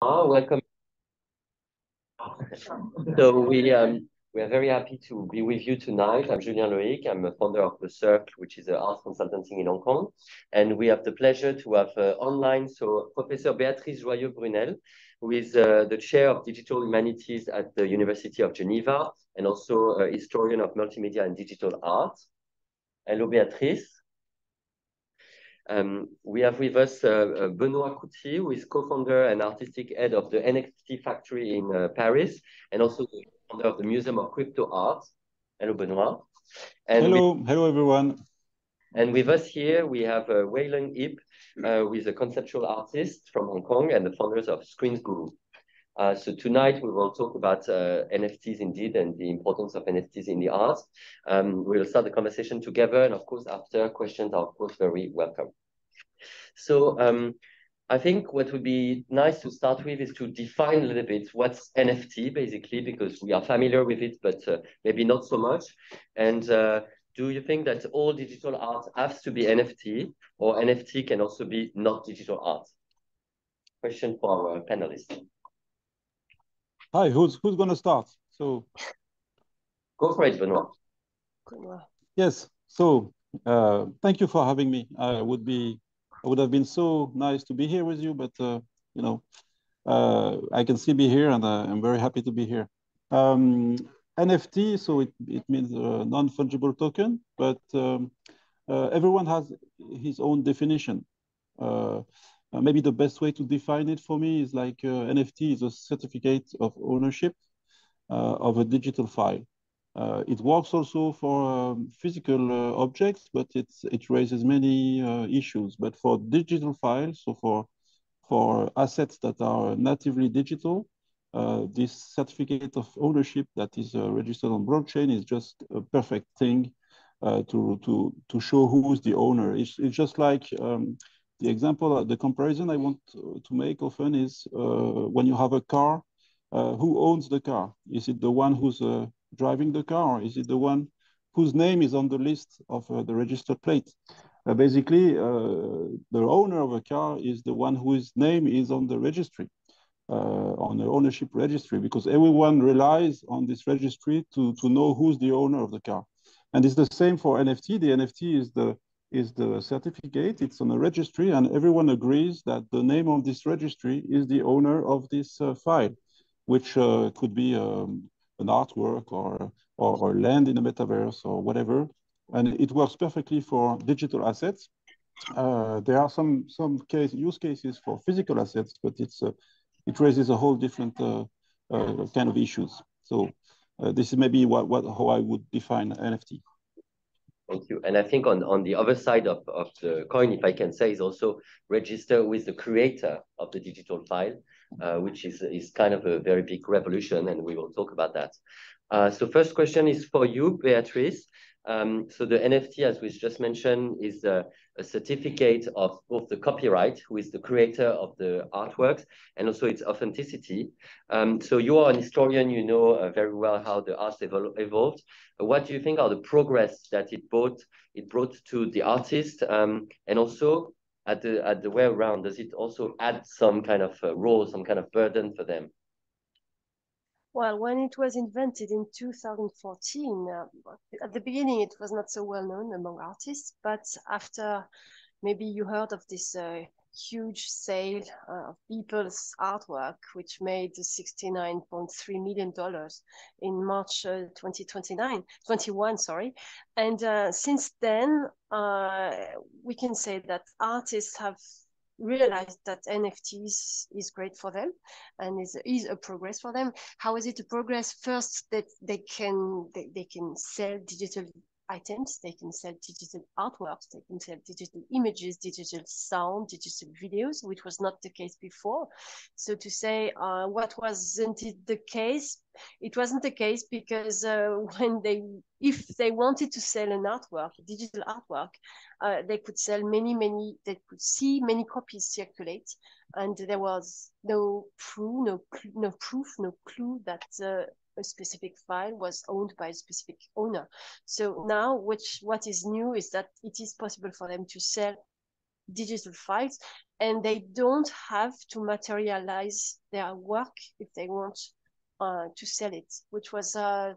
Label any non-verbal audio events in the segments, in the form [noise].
Welcome. So we um we are very happy to be with you tonight. I'm Julien Loïc. I'm a founder of the Circle, which is a art consultancy in Hong Kong, and we have the pleasure to have uh, online so Professor Béatrice Joyeux-Prunel, who is uh, the chair of digital humanities at the University of Geneva, and also a historian of multimedia and digital art. Hello, Béatrice. Um, we have with us uh, uh Benoit Couty, who is co-founder and artistic head of the NFT Factory in uh, Paris, and also the founder of the Museum of Crypto Art. Hello, Benoit. And hello, with, hello, everyone. And with us here, we have uh, Wai Lung Ip, uh, who is a conceptual artist from Hong Kong and the founders of Screens Guru. Uh, so tonight we will talk about uh, NFTs indeed and the importance of NFTs in the arts. Um, we'll start the conversation together, and of course, after questions are of course very welcome. So um, I think what would be nice to start with is to define a little bit what's NFT basically, because we are familiar with it, but uh, maybe not so much. And uh, do you think that all digital art has to be NFT, or NFT can also be not digital art? Question for our panelists. Hi, who's who's going to start? So, go for it, Benoit. Yes. So, uh, thank you for having me. I would be, I would have been so nice to be here with you, but uh, you know, uh, I can still be here, and uh, I'm very happy to be here. Um, NFT, so it it means non fungible token, but um, uh, everyone has his own definition. Uh, uh, maybe the best way to define it for me is like NFT is a certificate of ownership of a digital file. Uh, it works also for um, physical uh, objects, but it's, it raises many uh, issues. But for digital files, so for, for assets that are natively digital, this certificate of ownership that is registered on blockchain is just a perfect thing to, to, to show who's the owner. It's, it's just like um, the example, uh, the comparison I want to make often is uh, when you have a car, uh, who owns the car? Is it the one who's uh, driving the car? Is it the one whose name is on the list of uh, the registered plate? Uh, basically, the owner of a car is the one whose name is on the registry, on the ownership registry, because everyone relies on this registry to, to know who's the owner of the car. And it's the same for NFT. The NFT is the is the certificate. It's on a registry, and everyone agrees that the name of this registry is the owner of this uh, file, which uh, could be um, an artwork or, or, or land in a metaverse or whatever. And it works perfectly for digital assets. Uh, there are some some case use cases for physical assets, but it's uh, it raises a whole different uh, uh, kind of issues. So this is maybe what, what how I would define NFT. Thank you. And I think on, on the other side of, of the coin, if I can say, is also register with the creator of the digital file, uh, which is, is kind of a very big revolution, and we will talk about that. Uh, so first question is for you, Beatrice. Um, so the NFT, as we just mentioned, is a, a, certificate of both the copyright, who is the creator of the artworks, and also its authenticity. Um, so you are an historian, you know uh, very well how the arts evol evolved. what do you think are the progress that it brought it brought to the artist, um, and also at the at the way around? Does it also add some kind of uh, role, some kind of burden for them? Well, when it was invented in 2014, uh, at the beginning it was not so well known among artists, but after maybe you heard of this uh, huge sale uh, of Beeple's artwork, which made $69.3 million in March uh, 2029, 21, sorry. And uh, since then, we can say that artists have realized that NFTs is great for them and is, is a progress for them. How is it a progress? First, that they can they, they can sell digital items. They can sell digital artworks. They can sell digital images, digital sound, digital videos, which was not the case before. So to say uh, what wasn't it the case, it wasn't the case because uh, [laughs] when they, if they wanted to sell an artwork, digital artwork, uh, they could sell many, many. They could see many copies circulate, and there was no proof, no no proof, no clue that uh, a specific file was owned by a specific owner. So now, which what is new is that it is possible for them to sell digital files, and they don't have to materialize their work if they want uh, to sell it, which was uh,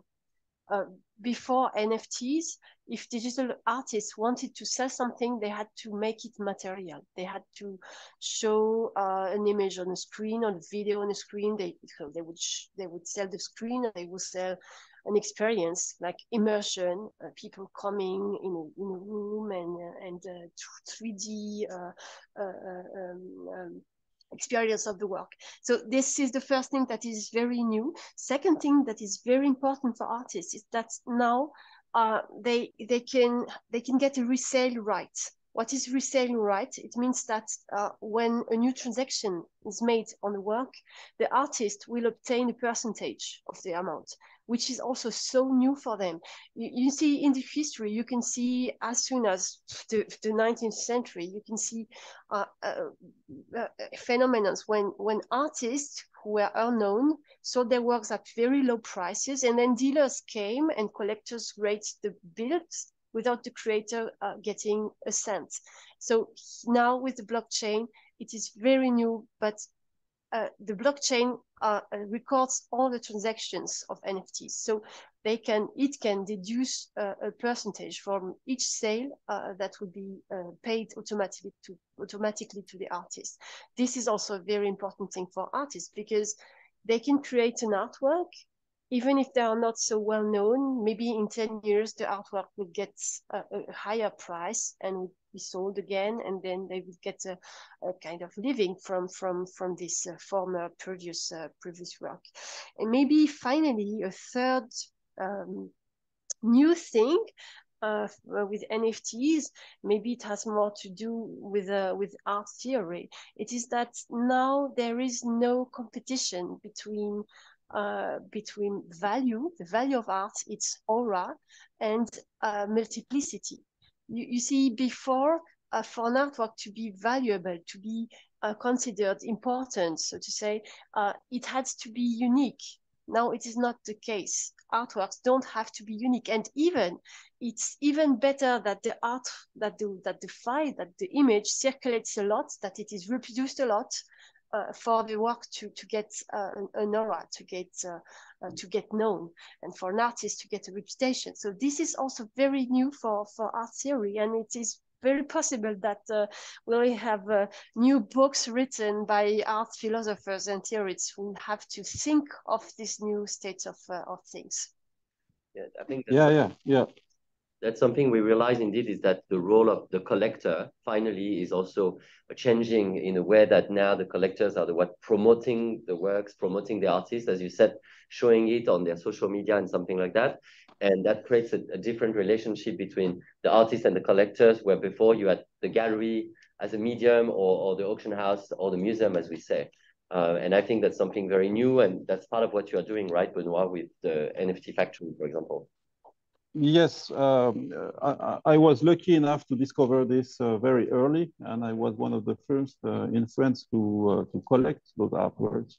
uh, before NFTs, if digital artists wanted to sell something, they had to make it material. They had to show uh, an image on a screen, or a video on a screen. They so they would they would sell the screen, they would sell an experience like immersion, uh, people coming in a, in a room and uh, and 3D uh, um, um, experience of the work. So this is the first thing that is very new. Second thing that is very important for artists is that now uh, they they can they can get a resale right. What is resale right? It means that uh, when a new transaction is made on the work, the artist will obtain a percentage of the amount which is also so new for them. You, you see in the history, you can see as soon as the, the 19th century, you can see uh, uh, uh, phenomena when, when artists who were unknown sold their works at very low prices, and then dealers came and collectors raised the bids without the creator uh, getting a cent. So now with the blockchain, it is very new, but uh, the blockchain uh, records all the transactions of NFTs. So they can it can deduce uh, a percentage from each sale uh, that would be uh, paid automatically to automatically to the artist. This is also a very important thing for artists because they can create an artwork even if they are not so well known, maybe in 10 years, the artwork will get a, a higher price and will be sold again. And then they will get a, a kind of living from, from, from this uh, former previous, uh, previous work. And maybe finally, a third um, new thing uh, with NFTs, maybe it has more to do with uh, with art theory. It is that now there is no competition between uh, between value, the value of art, its aura, and uh, multiplicity. You, you, see, before, uh, for an artwork to be valuable, to be uh, considered important, so to say, uh, it had to be unique. Now it is not the case. Artworks don't have to be unique, and even it's even better that the art, that the that the file, that the image circulates a lot, that it is reproduced a lot, uh, for the work to to get uh, an aura, to get uh, uh, to get known, and for an artist to get a reputation. So this is also very new for for art theory, and it is very possible that uh, we'll have uh, new books written by art philosophers and theorists who have to think of this new state of of things. Yeah, I think. yeah, yeah, yeah that's something we realize indeed is that the role of the collector finally is also changing in a way that now the collectors are the what promoting the works, promoting the artists, as you said, showing it on their social media and something like that. And that creates a, a different relationship between the artists and the collectors, where before you had the gallery as a medium or, or the auction house or the museum, as we say. Uh, and I think that's something very new, and that's part of what you are doing, right, Benoit, with the NFT factory, for example. Yes, um, I, I, was lucky enough to discover this uh, very early, and I was one of the first uh, in France to uh, to collect those artworks.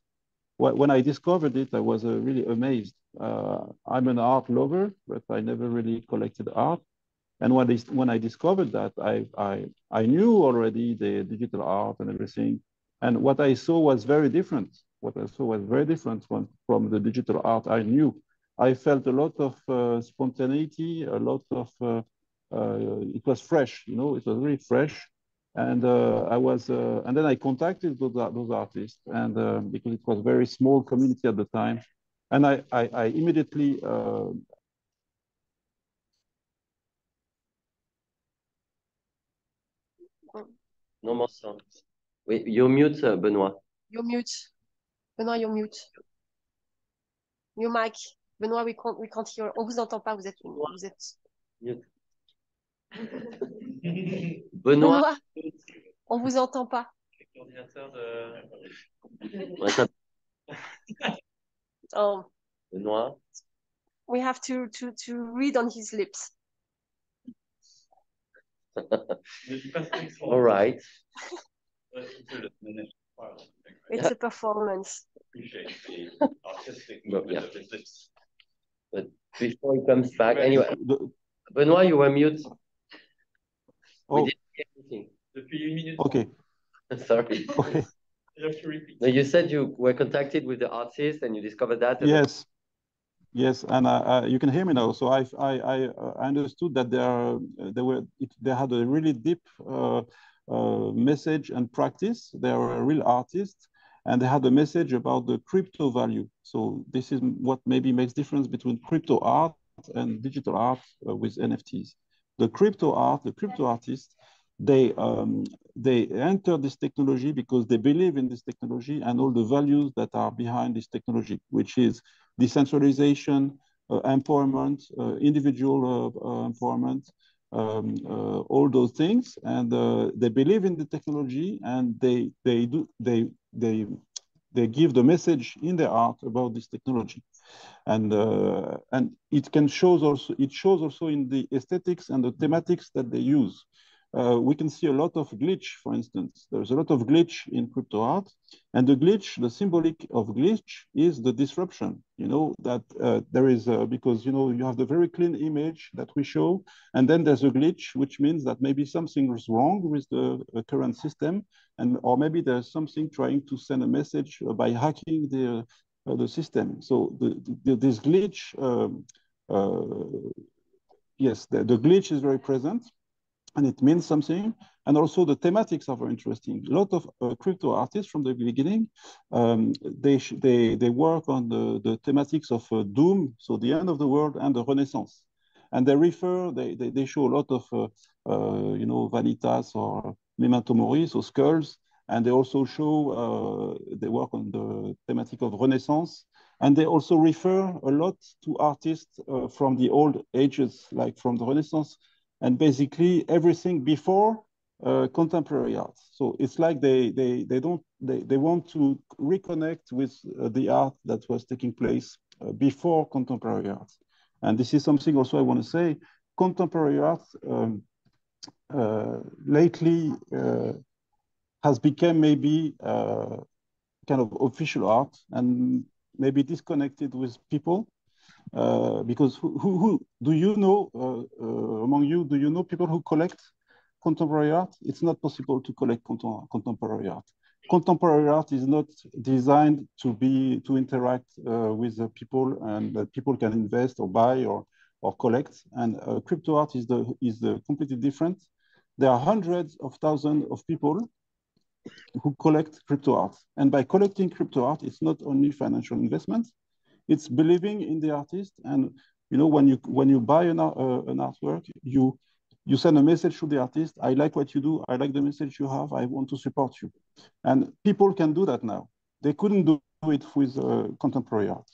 When I discovered it, I was uh, really amazed. Uh, I'm an art lover, but I never really collected art. And when I, when I discovered that, I, I, I knew already the digital art and everything. And what I saw was very different. What I saw was very different from, from the digital art I knew. I felt a lot of uh, spontaneity, a lot of, uh, uh, it was fresh, you know, it was really fresh. And I was, and then I contacted those, those artists and because it was a very small community at the time. And I, I, I immediately No more sound. Wait, you're mute, uh, Benoit. You're mute. Benoit, you're mute. Your mic. Benoît, we can't, we can't hear. On vous entend pas, vous êtes... Vous êtes... Benoît. on vous entend pas. oh. Benoît. We have to, to, to read on his lips. All right. It's a performance. yeah. But before he comes back, anyway, Benoit, you were mute. Oh. We didn't hear anything. Okay. [laughs] Sorry. [laughs] Okay. [laughs] No, you said you were contacted with the artist and you discovered that. Yes. Yes, and uh, uh, you can hear me now. So I I I, uh, understood that there they were it, they had a really deep uh, uh, message and practice. They are a real artist, and they had a message about the crypto value. So this is what maybe makes difference between crypto art and digital art uh, with NFTs. The crypto art, the crypto artists, they um, they enter this technology because they believe in this technology and all the values that are behind this technology, which is decentralization, uh, empowerment, uh, individual uh, empowerment, um, uh, all those things, and uh, they believe in the technology, and they they do they they they give the message in their art about this technology, and uh, and it can shows also it shows also in the aesthetics and the thematics that they use uh, we can see a lot of glitch, for instance. There's a lot of glitch in crypto art. And the glitch, the symbolic of glitch is the disruption, you know, that uh, there is, uh, because, you know, you have the very clean image that we show, and then there's a glitch, which means that maybe something is wrong with the current system, and or maybe there's something trying to send a message by hacking the, uh, the system. So the, the, this glitch, um, uh, yes, the, the glitch is very present and it means something. And also the thematics are very interesting. A lot of uh, crypto artists from the beginning, um, they, they, they work on the, the thematics of uh, doom, so the end of the world and the renaissance. And they refer, they, they, they show a lot of, uh, uh you know, vanitas or memento mori, so skulls. And they also show, uh, they work on the thematic of renaissance. And they also refer a lot to artists uh, from the old ages, like from the renaissance and basically everything before uh, contemporary art. So it's like they they they don't they, they want to reconnect with uh, the art that was taking place uh, before contemporary art. And this is something also I want to say. Contemporary art um, uh, lately uh, has become maybe uh, kind of official art and maybe disconnected with people uh, because who, who, who, do you know uh, uh, among you? Do you know people who collect contemporary art? It's not possible to collect contem contemporary art. Contemporary art is not designed to be to interact uh, with people and people can invest or buy or or collect. And uh, crypto art is the is the completely different. There are hundreds of thousands of people who collect crypto art. And by collecting crypto art, it's not only financial investment, it's believing in the artist. And you know, when you when you buy an, uh, an artwork, you you send a message to the artist. I like what you do. I like the message you have. I want to support you. And people can do that now. They couldn't do it with uh, contemporary art.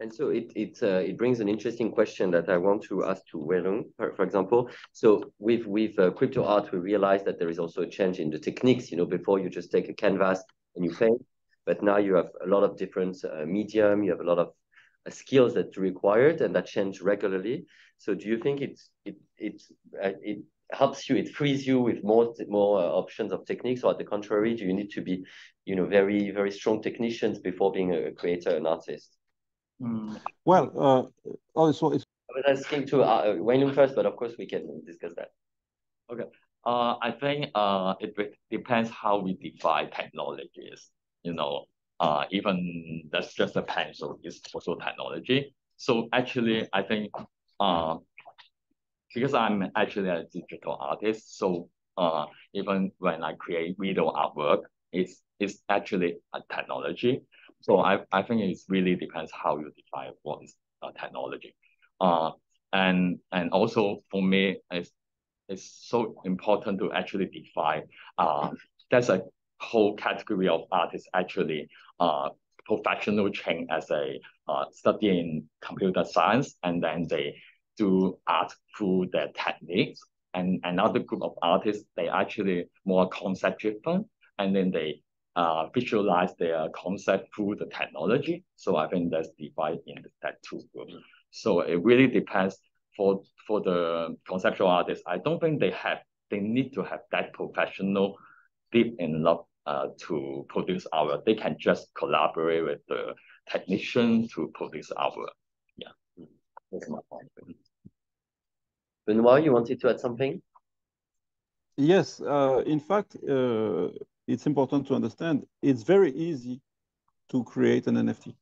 And so it it uh, it brings an interesting question that I want to ask to Wai Lung, for, for example. So with with uh, crypto art, we realize that there is also a change in the techniques. You know, before you just take a canvas and you paint, but now you have a lot of different uh, medium, you have a lot of uh, skills that are required and that change regularly. So do you think it's, it, it, uh, it helps you, it frees you with more, more uh, options of techniques or at the contrary, do you need to be, you know, very, very strong technicians before being a creator, an artist? Mm. Well, uh, also it's. I was asking to uh, Wayne first, but of course we can discuss that. Okay. Uh, I think uh, it depends how we define technologies you know, uh, even that's just a pencil is also technology. So actually, I think uh, because I'm actually a digital artist, so uh, even when I create video artwork, it's it's actually a technology. So I, I think it really depends how you define what is a technology. Uh, and and also for me, it's it's so important to actually define uh, there's a whole category of artists actually uh, professional trained as a uh, studying computer science, and then they do art through their techniques. And another group of artists, they actually more concept driven, and then they uh, visualize their concept through the technology. So I think that's divided in that two groups. So it really depends for for the conceptual artists. I don't think they have they need to have that professional deep in love uh, to produce our. They can just collaborate with the technician to produce our. Yeah, that's my point. Benoit, you wanted to add something? Yes, uh, in fact, uh, it's important to understand it's very easy to create an NFT.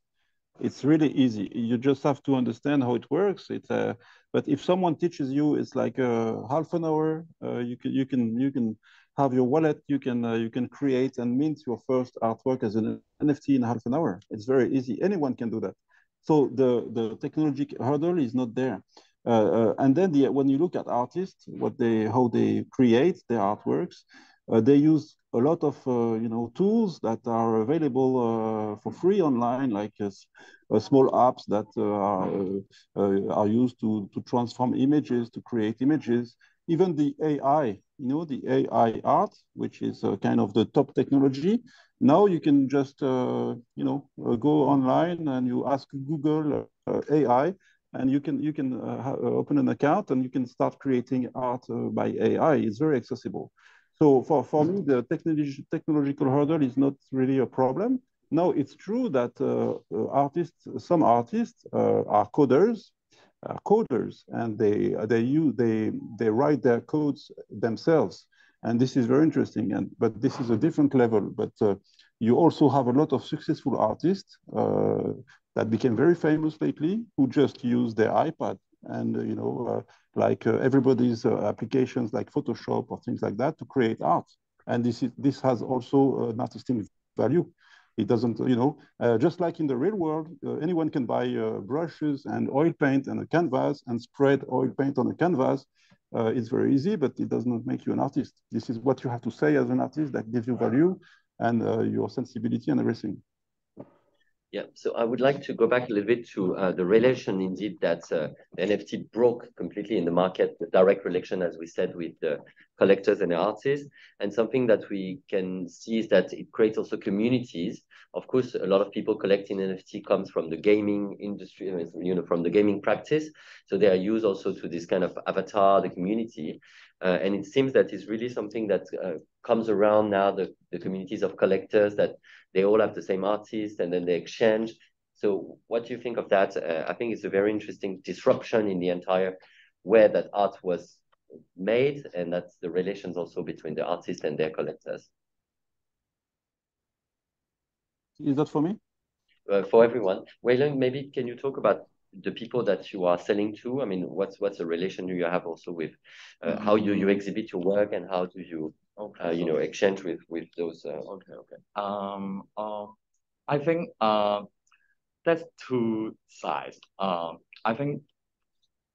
It's really easy. You just have to understand how it works. It's uh, but if someone teaches you, it's like uh, half an hour. Uh, you can you can you can have your wallet. You can uh, you can create and mint your first artwork as an NFT in half an hour. It's very easy. Anyone can do that. So the the technology hurdle is not there. Uh, uh, and then the, when you look at artists, what they how they create their artworks, uh, they use a lot of you know tools that are available for free online, like small apps that are are used to to transform images, to create images. Even the AI, you know, the AI art, which is kind of the top technology, now you can just uh, you know uh, go online and you ask google uh, ai and you can you can uh, uh, open an account and you can start creating art uh, by AI. It's very accessible. So for, for me, the technology, technological hurdle is not really a problem. Now it's true that uh, uh artists, some artists uh, are coders, are coders, and they they use they they write their codes themselves, and this is very interesting. And but this is a different level. But you also have a lot of successful artists that became very famous lately who just use their iPad and uh, you know uh, like uh, everybody's uh, applications like Photoshop or things like that to create art. And this is this has also an artistic value. It doesn't, you know, uh, just like in the real world, uh, anyone can buy brushes and oil paint and a canvas and spread oil paint on a canvas. it's very easy, but it does not make you an artist. This is what you have to say as an artist that gives you value and your sensibility and everything. Yeah, so I would like to go back a little bit to uh, the relation indeed that uh, NFT broke completely in the market, the direct relation, as we said, with the collectors and the artists. And something that we can see is that it creates also communities. Of course, a lot of people collecting NFT comes from the gaming industry, you know, from the gaming practice. So they are used also to this kind of avatar, the community. Uh, and it seems that it's really something that uh, comes around now, the, the communities of collectors that they all have the same artist and then they exchange. So what do you think of that? Uh, I think it's a very interesting disruption in the entire way that art was made, and that's the relations also between the artist and their collectors. Is that for me? Uh, for everyone. Wai Lung, maybe can you talk about the people that you are selling to? I mean, what's what's the relation you have also with uh, how do you exhibit your work and how do you okay, uh, you know exchange with with those? Uh... Okay, okay. Um, um, I think uh, that's two sides. Um, I think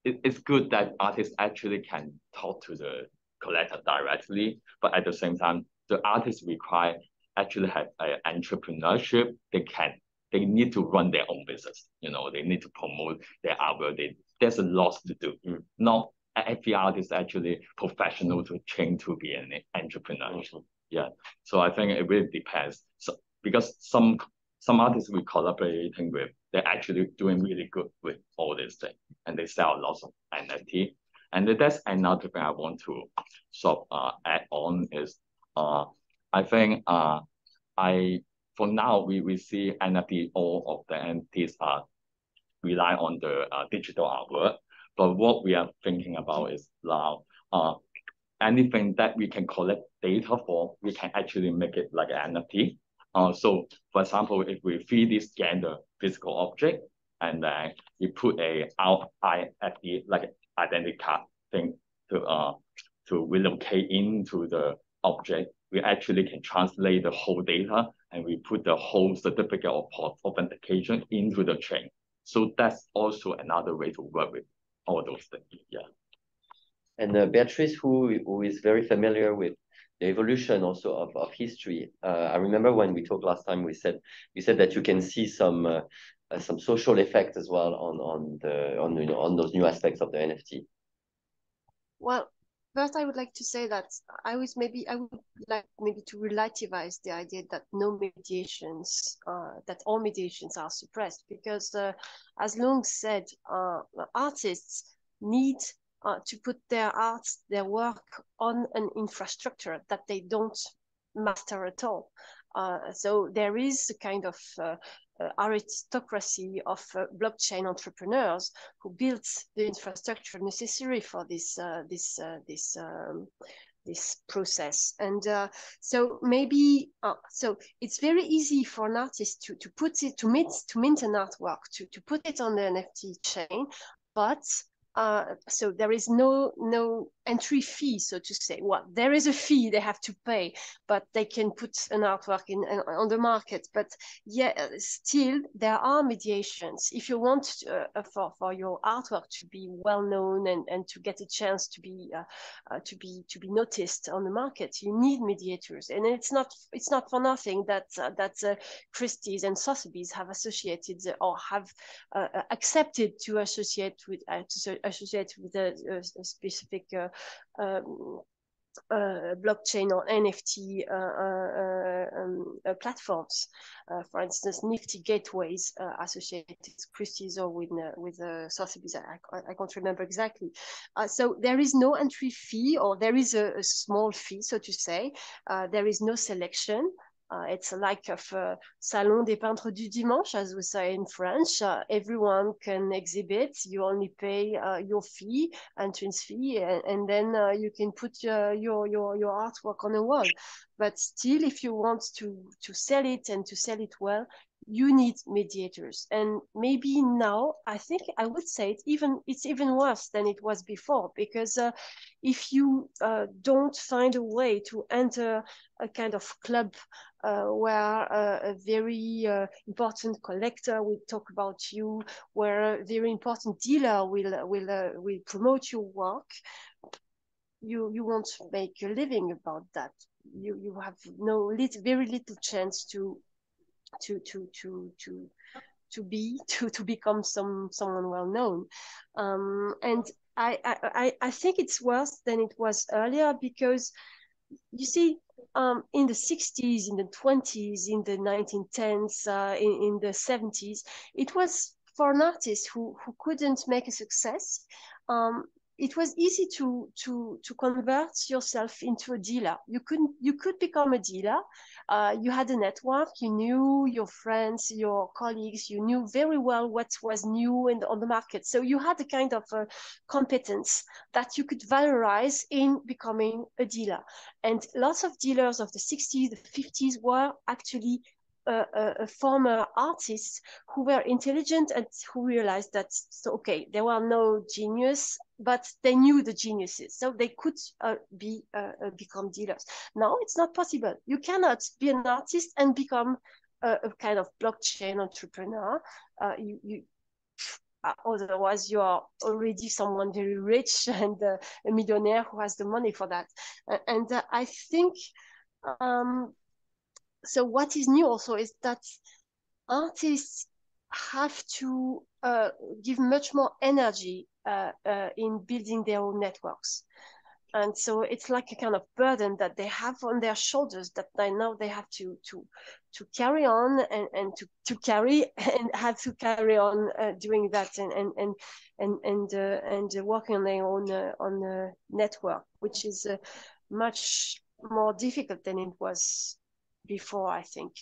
it, it's good that artists actually can talk to the collector directly, but at the same time, the artists require actually have an entrepreneurship. They can they need to run their own business. You know, they need to promote their artwork. They, there's a lot to do. Mm. Not every artist actually professional to train to be an entrepreneur. Mm-hmm. Yeah. So I think it really depends. So because some some artists we collaborating with, they're actually doing really good with all these things, and they sell lots of NFT. And that's another thing I want to sort of uh, add on is uh, I think uh, I for now, we, we see NFT, all of the NFTs are rely on the uh, digital artwork. But what we are thinking about is now uh, anything that we can collect data for, we can actually make it like an NFT. Uh, so for example, if we 3D scan the physical object and then we put a RFID like identity card thing to uh to relocate into the object, we actually can translate the whole data and we put the whole certificate of authentication into the chain. So that's also another way to work with all those things. Yeah. And uh, Beatrice, who, who is very familiar with the evolution also of, of history. Uh, I remember when we talked last time, we said we said that you can see some uh, uh, some social effect as well on on the on you know, on those new aspects of the NFT. Well, First, I would like to say that I was maybe I would like maybe to relativize the idea that no mediations, uh, that all mediations are suppressed, because uh, as Long said, uh, artists need uh, to put their art, their work on an infrastructure that they don't master at all. Uh, so there is a kind of uh, uh, aristocracy of uh, blockchain entrepreneurs who built the infrastructure necessary for this uh, this this um, this process. And uh, so maybe uh, so it's very easy for an artist to to put it to mint to mint an artwork to to put it on the NFT chain, but uh, so there is no no entry fee, so to say. Well, there is a fee they have to pay, but they can put an artwork in, in on the market. But yeah, still there are mediations. If you want uh, for for your artwork to be well known and, and to get a chance to be uh, uh, to be to be noticed on the market, you need mediators. And it's not it's not for nothing that uh, that uh, Christie's and Sotheby's have associated or have accepted to associate with to associate with a, a specific uh, um, uh, blockchain or NFT uh, uh, um, uh, platforms. Uh, for instance, Nifty Gateways associated with Christie's or with with Sotheby's. I, I, can't remember exactly. so there is no entry fee, or there is a, a small fee, so to say. there is no selection. Uh, it's like a Salon des Peintres du Dimanche, as we say in French. Uh, everyone can exhibit. You only pay uh, your fee, entrance fee, and, and then uh, you can put your, your, your, your artwork on the wall. But still, if you want to, to sell it and to sell it well, you need mediators. And maybe now i think i would say it even it's even worse than it was before because uh, if you uh, don't find a way to enter a kind of club uh, where uh, a very uh, important collector will talk about you where a very important dealer will will uh, will promote your work you you won't make a living about that. You you have no little, very little chance to to to to to to be [laughs] to to become some someone well known. Um, and I, I i think it's worse than it was earlier because you see um, in the 60s in the 20s in the 1910s uh, in, in the 70s it was for an artist who, who couldn't make a success. Um, it was easy to to to convert yourself into a dealer. You could you could become a dealer. Uh, you had a network. You knew your friends, your colleagues. You knew very well what was new and on the market. So you had a kind of a competence that you could valorize in becoming a dealer. And lots of dealers of the 60s, the 50s were actually a, a, former artists who were intelligent and who realized that so okay there were no genius but they knew the geniuses. So they could uh, be uh, uh, become dealers. Now it's not possible. You cannot be an artist and become a, a kind of blockchain entrepreneur. Uh, you, you uh, otherwise you are already someone very rich [laughs] and uh, a millionaire who has the money for that. And i think um, so what is new also is that artists have to uh, give much more energy uh, uh, in building their own networks. And so it's like a kind of burden that they have on their shoulders that they know they have to to to carry on and, and to, to carry [laughs] and have to carry on uh, doing that and and and and and, uh, and working on their own uh, on network, which is much more difficult than it was before, I think.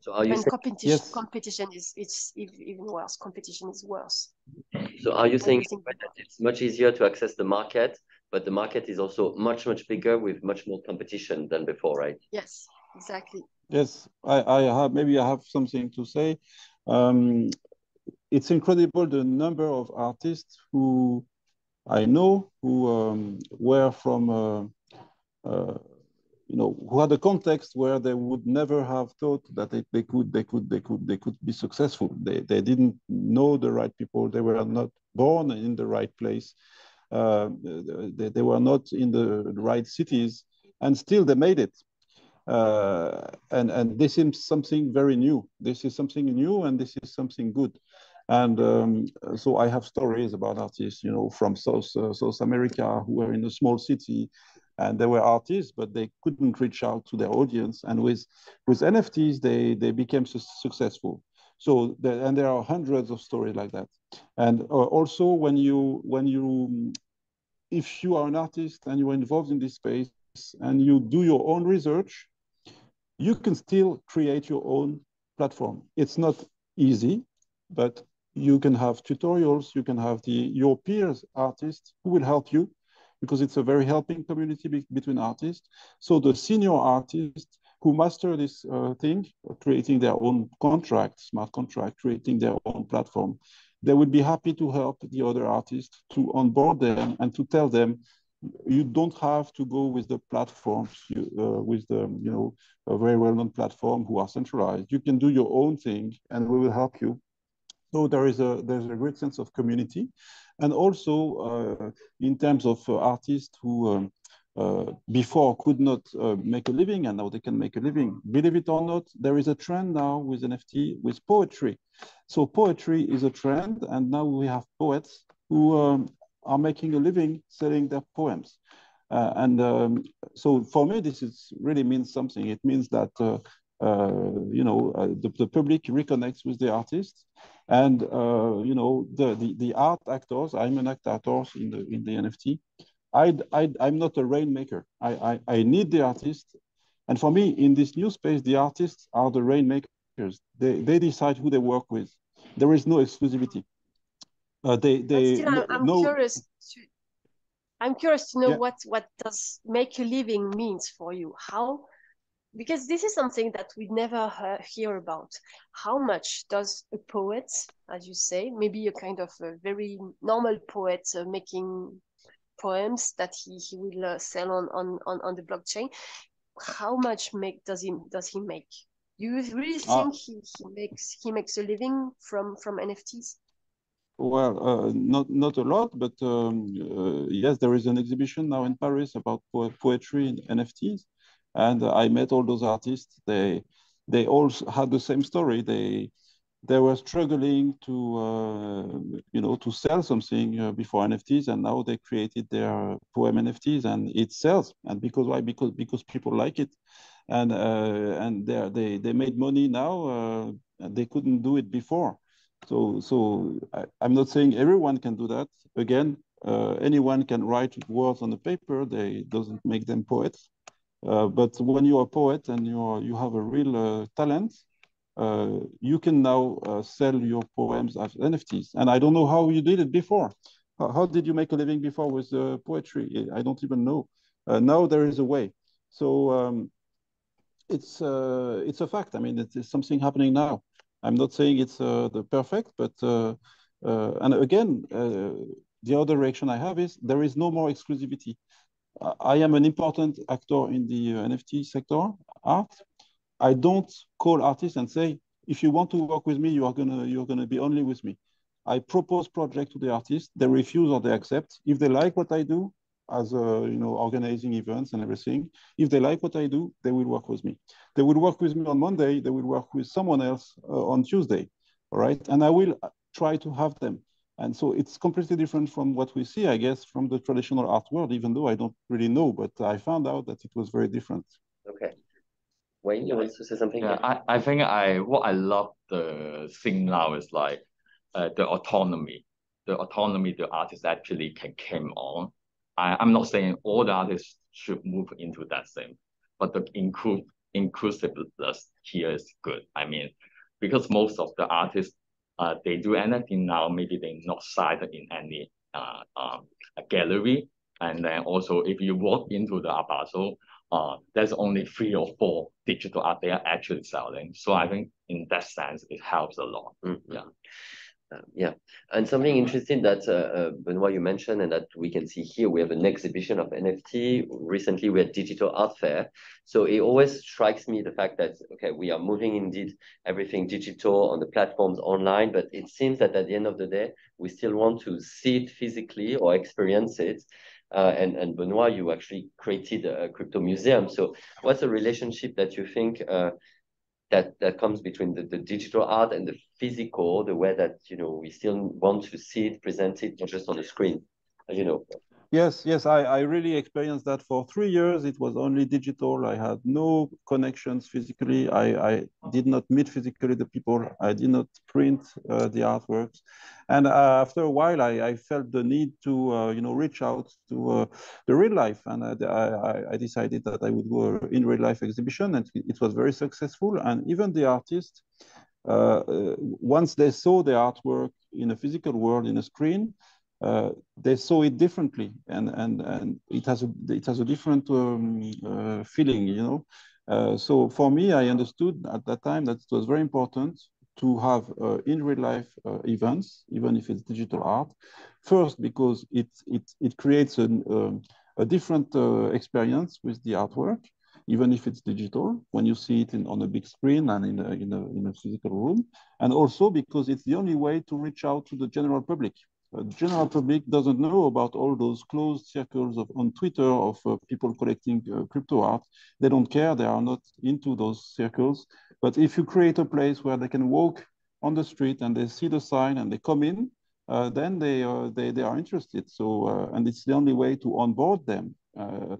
So are you and competition, yes. competition is it's even worse. Competition is worse. So are you saying it's much easier to access the market, but the market is also much much bigger with much more competition than before, right? Yes, exactly. Yes, I, I have maybe I have something to say. Um, it's incredible the number of artists who I know who um, were from uh, uh, you know, who had a context where they would never have thought that they, they could, they could, they could, they could be successful. They, they didn't know the right people. They were not born in the right place. Uh, they, they were not in the right cities, and still they made it. Uh, and and this is something very new. This is something new, and this is something good. And um, so I have stories about artists, you know, from South uh, South America who were in a small city and they were artists, but they couldn't reach out to their audience. And with with NFTs, they they became su successful. So the, and there are hundreds of stories like that. And uh, also when you when you if you are an artist and you are involved in this space and you do your own research, you can still create your own platform. It's not easy, but you can have tutorials, you can have the your peers artists who will help you because it's a very helping community be between artists. So the senior artists who master this uh, thing, creating their own contract, smart contract, creating their own platform, they would be happy to help the other artists to onboard them and to tell them you don't have to go with the platforms you, uh, with the you know very well-known platform who are centralized. You can do your own thing and we will help you. So there is a there's a great sense of community and also uh, in terms of uh, artists who um, uh, before could not make a living and now they can make a living believe it or not there is a trend now with nft with poetry so poetry is a trend and now we have poets who um, are making a living selling their poems. Uh, and um, so for me, this is really means something. It means that, uh, uh, you know, the, the public reconnects with the artists and, uh, you know, the, the, the art actors, I'm an act actor in the, in the NFT. I, I, I'm not a rainmaker. I, I, I need the artist. And for me, in this new space, the artists are the rainmakers. They, they decide who they work with. There is no exclusivity. Uh, they they still, I'm, I'm no, curious. To, I'm curious to know Yeah. what what does make a living means for you. How, because this is something that we never he- hear about. How much does a poet, as you say, maybe a kind of a very normal poet uh, making poems that he he will uh, sell on on on on the blockchain? How much make does he does he make? Do you really Uh, think he, he makes he makes a living from from NFTs? Well, uh, not not a lot, but um, uh, yes, there is an exhibition now in Paris about po poetry and NFTs, and I met all those artists. They they all had the same story. They they were struggling to uh, you know to sell something uh, before NFTs, and now they created their poem NFTs, and it sells. And because why? Because because people like it, and uh, and they they they made money now. Uh, they couldn't do it before. So, so I, I'm not saying everyone can do that. Again, uh, anyone can write words on a paper. They doesn't make them poets. Uh, but when you're a poet and you you have a real uh, talent, uh, you can now sell your poems as NFTs. And I don't know how you did it before. How, did you make a living before with poetry? I don't even know. Now there is a way. So um, it's it's a fact. I mean, it is something happening now. I'm not saying it's the perfect, but uh, and again, uh, the other reaction I have is there is no more exclusivity. I am an important actor in the uh, NFT sector, art. I don't call artists and say, if you want to work with me, you are gonna you're gonna be only with me. I propose project to the artist. They refuse or they accept. If they like what I do, as uh, you know, organizing events and everything, if they like what I do, they will work with me. They will work with me on Monday. They will work with someone else uh, on Tuesday. All right, and I will try to have them. And so it's completely different from what we see, I guess, from the traditional art world. Even though I don't really know, but I found out that it was very different. Okay. Wayne, you want to say something? Yeah, I, I think I what I love the thing now is like uh, the autonomy. The autonomy the artist actually can claim on. I, I'm not saying all the artists should move into that thing, but the include inclusiveness here is good. I mean, because most of the artists uh they do anything now, maybe they're not signed in any uh um gallery. And then also if you walk into the Basel, uh, there's only three or four digital art they are actually selling. So I think in that sense, it helps a lot. Mhm. Yeah. Uh, yeah, and something interesting that uh, uh, Benoit you mentioned and that we can see here, we have an exhibition of NFT. Recently, we had digital art fair. So it always strikes me the fact that okay, we are moving indeed everything digital on the platforms online, but it seems that at the end of the day, we still want to see it physically or experience it. Uh, and and Benoit, you actually created a crypto museum. So what's the relationship that you think? Uh, that that comes between the, the digital art and the physical, the way that you know we still want to see it, present it, not just on the screen. You know. Yes, yes, I, I really experienced that for three years. It was only digital. I had no connections physically. I, I did not meet physically the people. I did not print uh, the artworks. And uh, after a while, I, I felt the need to, uh, you know, reach out to uh, the real life. And uh, I, I decided that I would go in real life exhibition and it was very successful. And even the artists, uh, uh, once they saw the artwork in a physical world, in a screen, uh, they saw it differently, and and and it has a it has a different um, uh, feeling, you know. Uh, so for me, I understood at that time that it was very important to have uh, in real life uh, events, even if it's digital art. First, because it it it creates an, um, a different experience with the artwork, even if it's digital, when you see it in, on a big screen and in a, in, a, in a physical room. And also because it's the only way to reach out to the general public. Uh, general public doesn't know about all those closed circles of, on Twitter of uh, people collecting uh, crypto art. They don't care, they are not into those circles. But if you create a place where they can walk on the street and they see the sign and they come in, uh, then they, uh, they, they are interested. So, uh, and it's the only way to onboard them.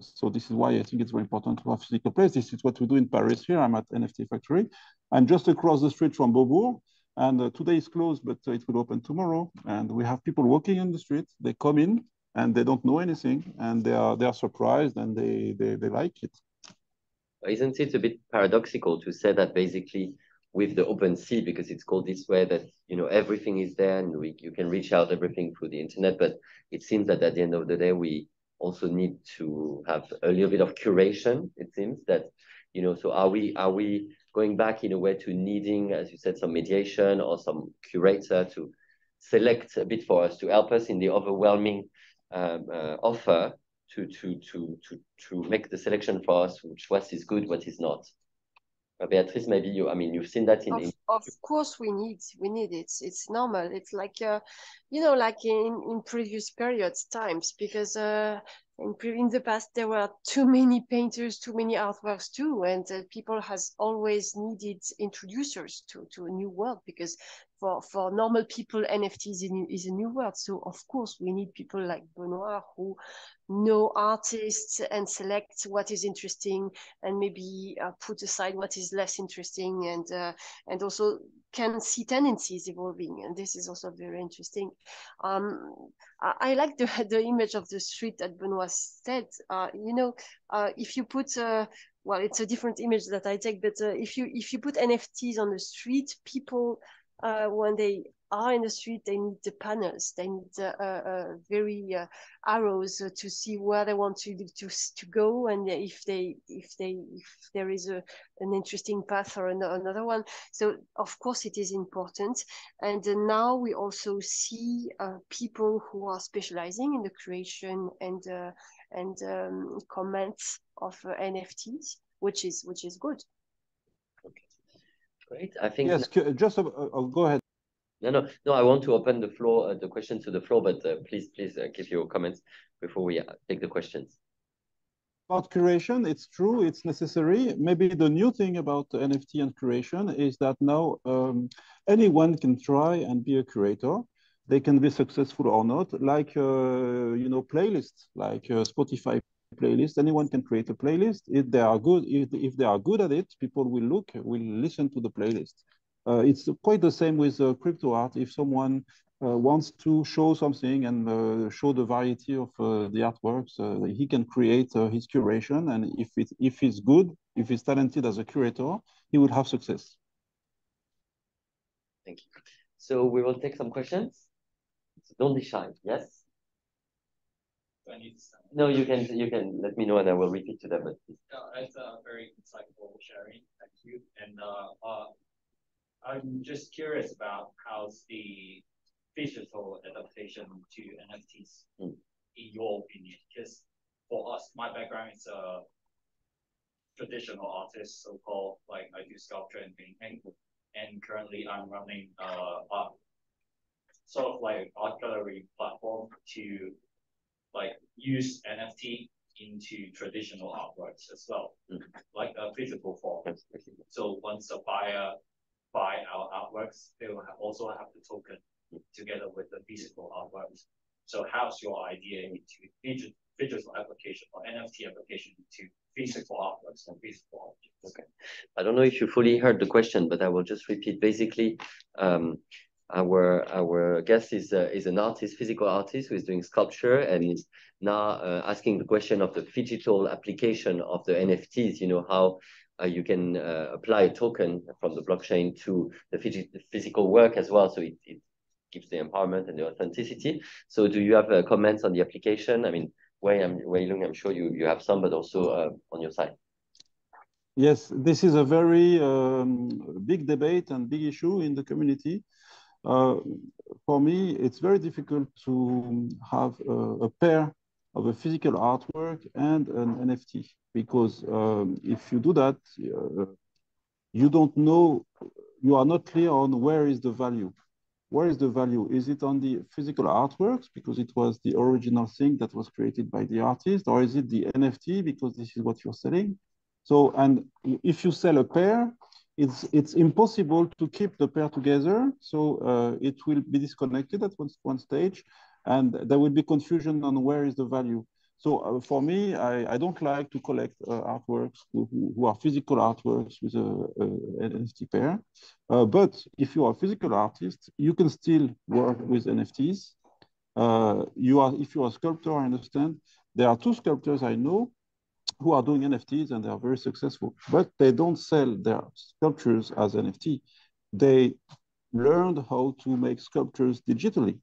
So this is why I think it's very important to have physical place. This is what we do in Paris here. I'm at NFT Factory. I'm just across the street from Beaubourg. And uh, today is closed, but uh, it will open tomorrow. And we have people walking in the street. They come in and they don't know anything. And they are, they are surprised and they, they, they like it. Isn't it a bit paradoxical to say that basically with the OpenSea because it's called this way that you know everything is there and we, you can reach out everything through the internet but it seems that at the end of the day we also need to have a little bit of curation it seems that you know so are we are we going back in a way to needing as you said some mediation or some curator to select a bit for us to help us in the overwhelming um, uh, offer to to to to to make the selection for us which what is good what is not uh, Beatrice, maybe you, I mean, you've seen that in. Of, of course, we need, we need it. It's normal. It's like, uh, you know, like in, in previous periods, times, because uh, in, in the past there were too many painters, too many artworks too, and uh, people has always needed introducers to, to a new world because for, for normal people, NFT is a, new, is a new world. So of course we need people like Benoit who know artists and select what is interesting and maybe uh, put aside what is less interesting and uh, and also can see tendencies evolving and this is also very interesting. Um, I, I, like the, [laughs] the image of the street that benoit said. Uh, you know uh, if you put uh, well it's a different image that i take but uh, if you if you put nfts on the street people when they are in the street, they need the panels, they need uh, uh, very uh, arrows to see where they want to, to to go, and if they if they if there is a an interesting path or another one. So of course it is important, and now we also see people who are specializing in the creation and and um, comments of NFTs, which is which is good. Okay. Great. I think yes. Just uh, I'll go ahead. No, no, no. I want to open the floor, uh, the question to the floor, but uh, please, please uh, give your comments before we uh, take the questions. About curation, it's true, it's necessary. Maybe the new thing about NFT and curation is that now um, anyone can try and be a curator. They can be successful or not, like uh, you know, playlists, like uh, Spotify playlist. Anyone can create a playlist. If they are good, if, if they are good at it, people will look, will listen to the playlist. Uh, it's quite the same with uh, crypto art. If someone uh, wants to show something and show the variety of the artworks, he can create his curation. And if, it, if he's good, if he's talented as a curator, he will have success. Thank you. So we will take some questions. So don't be shy. Yes? No, you can you can let me know and I will repeat to them. But no, it's a very insightful sharing. Thank you. And uh, uh, I'm just curious about how's the digital adaptation to NFTs mm. in your opinion? Because for us, my background is a traditional artist, so-called, like I do sculpture and painting, and currently I'm running uh, a sort of like art gallery platform to like use NFT into traditional artworks as well, mm. like a physical form. So once a buyer buy our artworks, they will have also have the token together with the physical artworks. So how's your idea into digital, application or NFT application to physical artworks and physical objects? Okay. I don't know if you fully heard the question, but I will just repeat. Basically, um, our our guest is uh, is an artist, physical artist who is doing sculpture and is now uh, asking the question of the digital application of the NFTs. You know how uh, you can uh, apply a token from the blockchain to the physical work as well. So it, it gives the empowerment and the authenticity. So do you have uh, comments on the application? I mean, Wai, I'm, Wai Lung, I'm sure you, you have some, but also uh, on your side. Yes, this is a very um, big debate and big issue in the community. Uh, for me, it's very difficult to have a, a, pair of a physical artwork and an NFT because um, if you do that, uh, you don't know, you are not clear on where is the value. Where is the value? Is it on the physical artworks because it was the original thing that was created by the artist, or is it the NFT because this is what you're selling? So, and if you sell a pair, it's it's impossible to keep the pair together. So uh, it will be disconnected at one, one stage, and there will be confusion on where is the value. So uh, for me, I, I don't like to collect uh, artworks who, who, are physical artworks with a, NFT pair. Uh, but if you are a physical artist, you can still work with NFTs. Uh, you are if you are a sculptor, I understand. There are two sculptors I know who are doing NFTs and they are very successful, but they don't sell their sculptures as NFT. They learned how to make sculptures digitally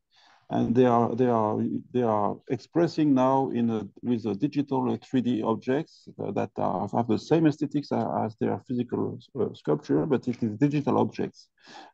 and they are they are they are expressing now in a, with a digital 3D objects that are, have the same aesthetics as their physical uh, sculpture, but it is digital objects.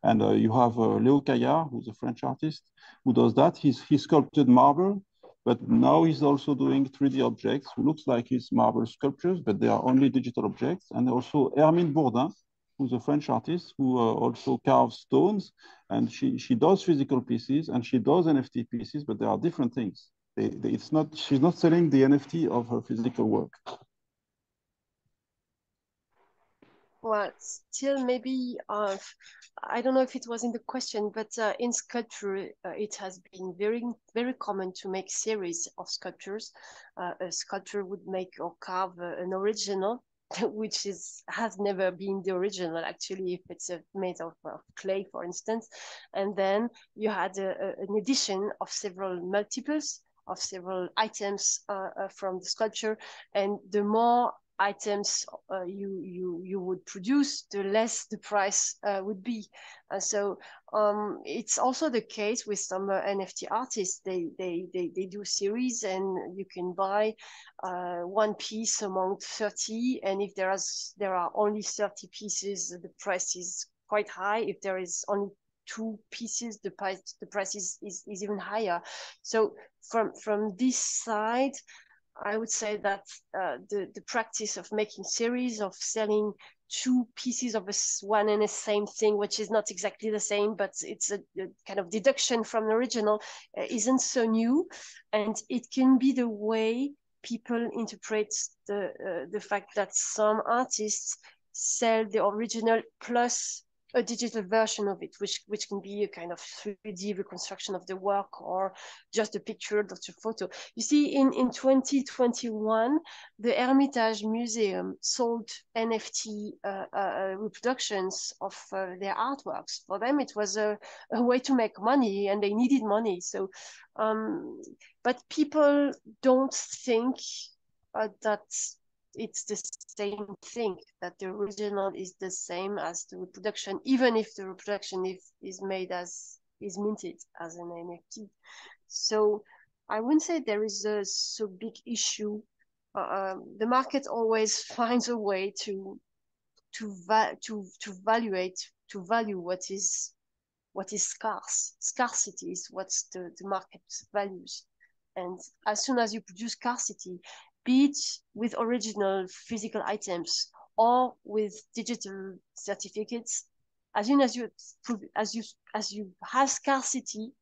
And uh, you have uh, Léo Caillard, who's a French artist, who does that. He's he sculpted marble, but now he's also doing 3D objects, who looks like his marble sculptures, but they are only digital objects. And also Hermine Bourdin, who's a French artist who uh, also carves stones, and she she does physical pieces and she does NFT pieces, but there are different things. They, they, it's not she's not selling the NFT of her physical work. Well, still maybe uh, I don't know if it was in the question, but uh, in sculpture, uh, it has been very very common to make series of sculptures. Uh, a sculptor would make or carve uh, an original [laughs] which is has never been the original actually if it's uh, made of, of, clay for instance. And then you had a, a, an addition of several multiples of several items uh, uh, from the sculpture. And the more items uh, you you you would produce, the less the price uh, would be. Uh, so um, it's also the case with some uh, NFT artists. They, they they they do series, and you can buy uh, one piece among thirty. And if there is there are only thirty pieces, the price is quite high. If there is only two pieces, the price the price is, is, is even higher. So from from this side, I would say that uh, the the practice of making series of selling two pieces of a, one and the same thing, which is not exactly the same, but it's a, a kind of deduction from the original, uh, isn't so new, and it can be the way people interpret the uh, the fact that some artists sell the original plus a digital version of it, which which can be a kind of 3D reconstruction of the work or just a picture, of a photo. You see, in, in 2021, the Hermitage Museum sold NFT uh, uh, reproductions of uh, their artworks. For them, it was a, a way to make money and they needed money. So, um, but people don't think uh, that it's the same thing that the original is the same as the reproduction even if the reproduction is, is made as is minted as an nft so i wouldn't say there is a so big issue. Uh, um, the market always [laughs] finds a way to to va- to to evaluate to value what is what is scarce. Scarcity is what the, the market values. And as soon as you produce scarcity be it with original physical items or with digital certificates. As soon as you as you as you have scarcity,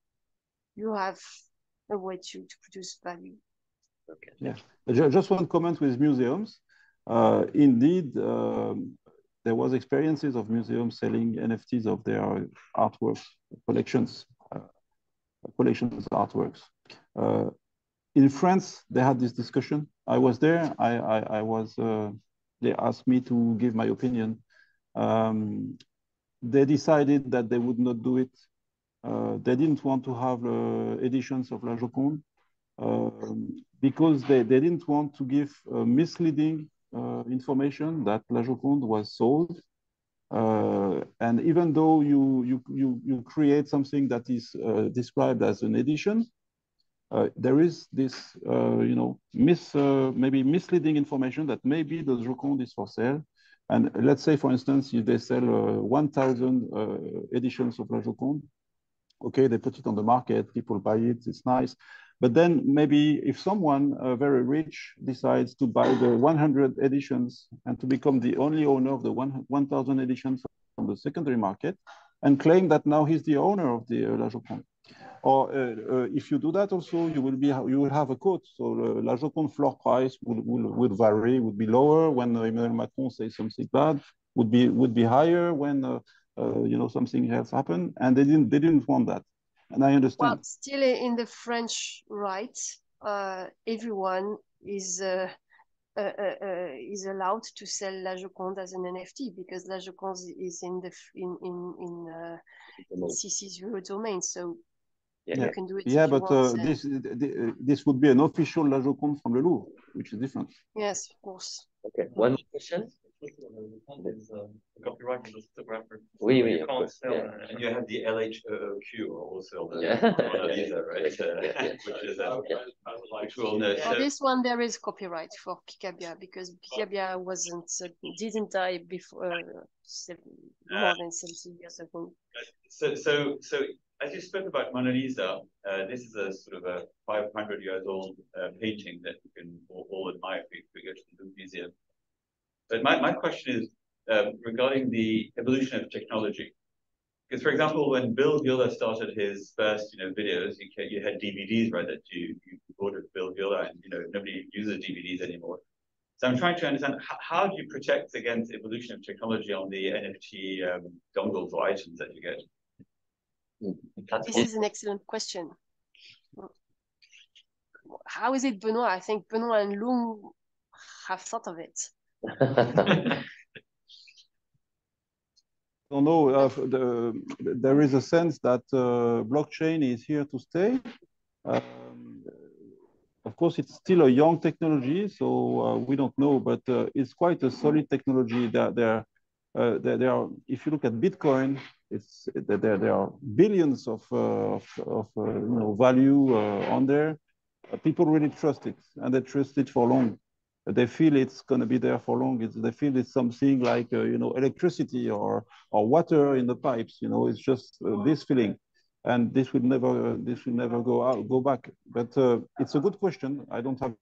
you have a way to, to produce value. Okay. Yeah. Just one comment with museums. Uh, indeed, um, there was experiences of museums selling NFTs of their artworks collections, uh, collections artworks. Uh, in France, they had this discussion. I was there. I, I, I was. Uh, they asked me to give my opinion. Um, they decided that they would not do it. Uh, they didn't want to have uh, editions of La Joconde um, because they, they didn't want to give misleading uh, information that La Joconde was sold. Uh, and even though you, you, you, you create something that is uh, described as an edition, uh, there is this, uh, you know, mis, uh, maybe misleading information that maybe the Joconde is for sale. And let's say, for instance, if they sell uh, 1,000 editions of La Joconde, okay, they put it on the market, people buy it, it's nice. But then maybe if someone uh, very rich decides to buy the 100 editions and to become the only owner of the 1,000 editions on the secondary market and claim that now he's the owner of the uh, La Joconde. Or uh, uh, if you do that also, you will be you will have a quote. So the La Joconde floor price will, will, will vary, would be lower. When Emmanuel Macron says something bad, would be would be higher. When uh, uh, you know something else happened, and they didn't they didn't want that. And I understand. Well, still in the French right, uh, everyone is uh, uh, uh, uh is allowed to sell La Joconde as an NFT because La Joconde is in the in in in uh, CC's Euro domain, so yeah. you can do it. Yeah, but this this would be an official La Joconde from the Louvre, which is different. Yes, of course. Okay, one question. Copyright photographer. Oui, oui. Yeah. And you have the LHOQ also, the yeah. [laughs] Mona Lisa, right? Uh, which is uh, which will know. For this one, there is copyright for Picabia because Picabia wasn't uh, didn't die before uh, seven, more than seventy years ago. So, so, so as you spoke about Mona Lisa, uh, this is a sort of a 500 years old uh, painting that you can all, all admire if you go to the Louvre Museum. But my, my question is um, regarding the evolution of technology. Because, for example, when Bill Giller started his first, you know, videos, you, you had DVDs, right, that you, you ordered Bill Giller, and, you know, nobody uses DVDs anymore. So I'm trying to understand, how, how do you protect against evolution of technology on the NFT um, dongles or items that you get? This is an excellent question. How is it, Benoit? I think Benoit and Lung have thought of it. [laughs] don't know. Uh, the, there is a sense that uh, blockchain is here to stay. Um, of course, it's still a young technology, so uh, we don't know, but uh, it's quite a solid technology. That there, uh, there, are. If you look at Bitcoin, it's there. There are billions of uh, of, of you know value on there. people really trust it, and they trust it for long they feel it's going to be there for long. It's, they feel it's something like uh, you know electricity or or water in the pipes. You know, it's just uh, this feeling, and this will never uh, this will never go out go back. But uh, it's a good question. I don't have.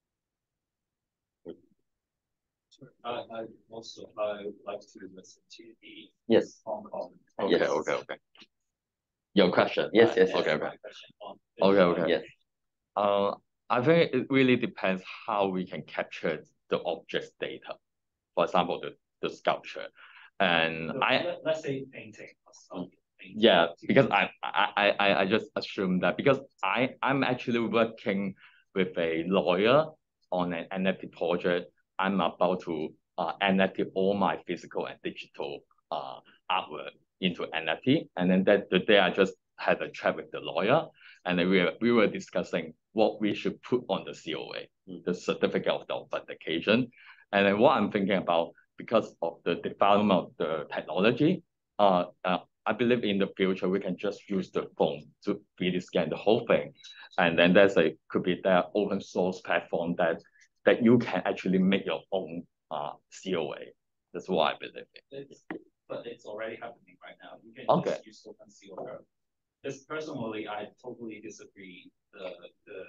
I, I also I like to listen to the yes Hong Kong. Okay, yes. okay, okay. Your question. Yes, yes, okay, okay. Okay, okay. Yes. Uh, I think it really depends how we can capture the object's data. For example, the, the sculpture. And so I let's say painting. Yeah, because I, I I I just assume that because I I'm actually working with a lawyer on an NFT project. I'm about to uh, NFT all my physical and digital uh, artwork into NFT, and then that the day I just had a chat with the lawyer, and then we were, we were discussing what we should put on the COA, the certificate of the authentication. And then what I'm thinking about, because of the development of the technology, uh, uh, I believe in the future we can just use the phone to really scan the whole thing, and then there's a could be that open source platform that that you can actually make your own uh, COA. That's what I believe. It's, but it's already happening right now. You can okay. just use open COA just personally, I totally disagree. The the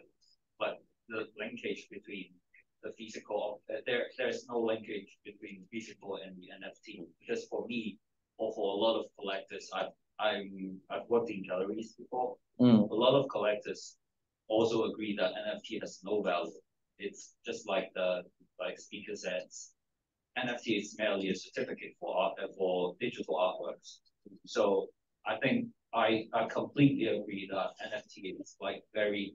but the linkage between the physical uh, there there's no linkage between physical and the NFT because for me or for a lot of collectors, I've I'm I've worked in galleries before. Mm. A lot of collectors also agree that NFT has no value. It's just like the like speaker says, NFT is merely a certificate for art for digital artworks. So I think I, I completely agree that NFT is like very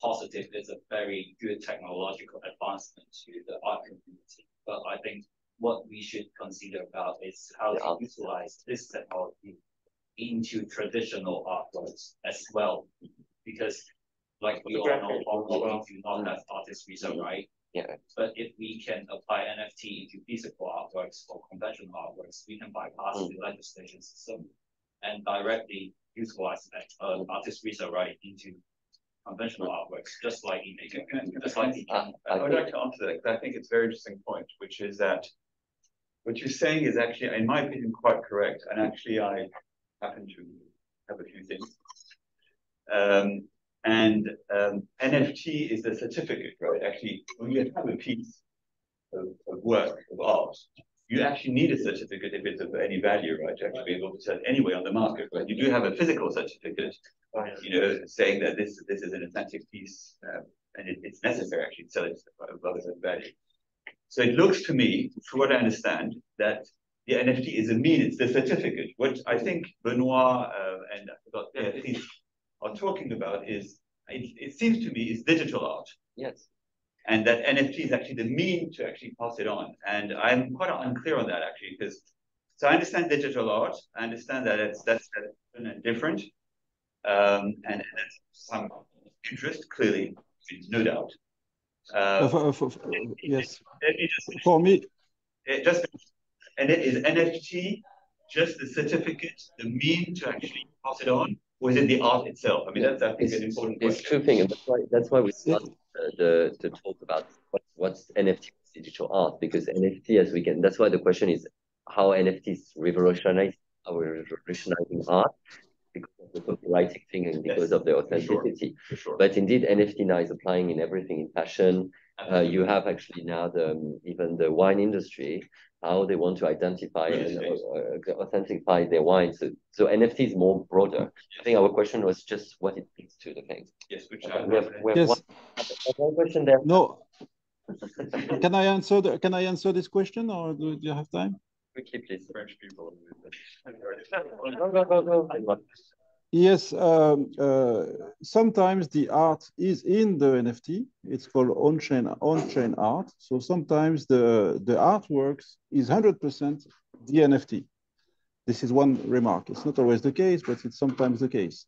positive. It's a very good technological advancement to the art community. But I think what we should consider about is how to utilize this technology into traditional artworks as well. Because like we all know, Hong Kong do not have artist visa, right? Yeah. But if we can apply NFT to physical artworks or conventional artworks, we can bypass mm. the legislation system and directly utilize uh, artist visa right into conventional artworks, just like in just like in I, I would like to answer that because I think it's a very interesting point, which is that what you're saying is actually, in my opinion, quite correct. And actually, I happen to have a few things. Um, and um, NFT is a certificate, right? Actually, when you have a piece of, of, work, of art, you actually need a certificate if it's of any value, right? To actually be able to sell it anyway on the market, right? You do have a physical certificate, you know, saying that this this is an authentic piece, um, and it, it's necessary actually to sell it above its value. So it looks to me, from what I understand, that the NFT is a mean, it's the certificate. which I think Benoit uh, and I forgot Beatrice are talking about is, it, it seems to me, is digital art. Yes. And that NFT is actually the mean to actually pass it on. And I'm quite unclear on that actually, because so I understand digital art. I understand that it's that's, that's different. Um, and, and that's some interest, clearly, no doubt. Uh, for, for, for, yes. Just, for me, just and it is NFT just the certificate, the mean to actually pass it on, or is it the art itself? I mean, that's I think it's, an important it's question. two things, and that's why that's why we started uh, the to talk about what, what's NFT digital art because NFT, as we can, that's why the question is how NFTs revolutionize our revolutionizing art because of the copywriting thing and because yes, of the authenticity. For sure, for sure. But indeed, NFT now is applying in everything in fashion. Uh, you have actually now the even the wine industry how they want to identify and uh, uh, authentify their wine. So, so NFT is more broader. I think our question was just what it means to the thing. Yes, which uh, we have, we have yes. one, one question there. No. [laughs] can I answer the, Can I answer this question, or do, do you have time? Quickly, please. French people. go, go, go, go. Yes, um, uh, sometimes the art is in the NFT. It's called on-chain on-chain art. So sometimes the, the artworks is 100% the NFT. This is one remark. It's not always the case, but it's sometimes the case.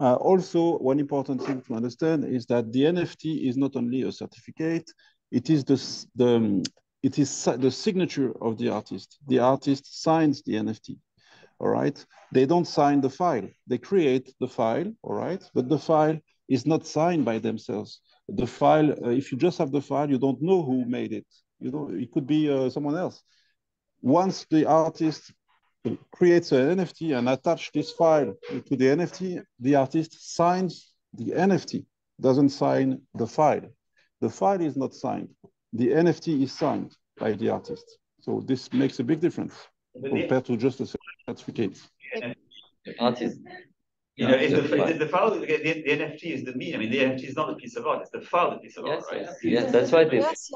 Uh, also, one important thing to understand is that the NFT is not only a certificate, it is the, the, it is the signature of the artist. The artist signs the NFT all right? They don't sign the file. They create the file, all right? But the file is not signed by themselves. The file, uh, if you just have the file, you don't know who made it. You know, it could be uh, someone else. Once the artist creates an NFT and attach this file to the NFT, the artist signs the NFT, doesn't sign the file. The file is not signed. The NFT is signed by the artist. So this makes a big difference compared to just a certificate. Artist. You know, if the, if the file, the, the, NFT is the mean. I mean, the NFT is not a piece of art; it's the file, the piece of yes, art, right? Yes, yes that's right. Yes.